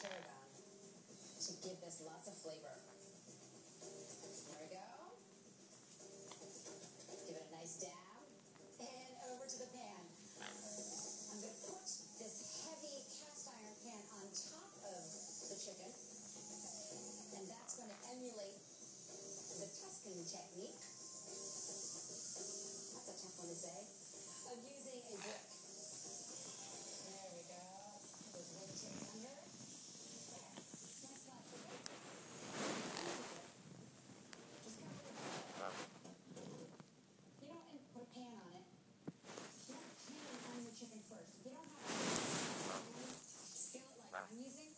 to give this lots of flavor. I'm using.